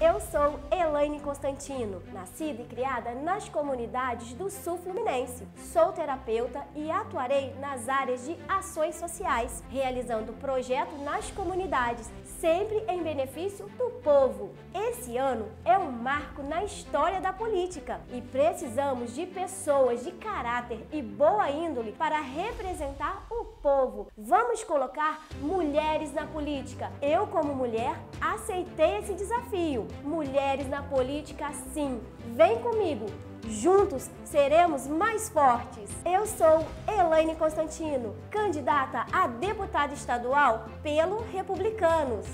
Eu sou Elaine Constantino, nascida e criada nas comunidades do Sul Fluminense. Sou terapeuta e atuarei nas áreas de ações sociais, realizando projetos nas comunidades, sempre em benefício do povo. Esse ano é um marco na história da política e precisamos de pessoas de caráter e boa índole para representar o povo. Vamos colocar mulheres na política. Eu, como mulher, aceitei esse desafio. Mulheres na política, sim. Vem comigo. Juntos seremos mais fortes. Eu sou Elaine Constantino, candidata a deputada estadual pelo Republicanos.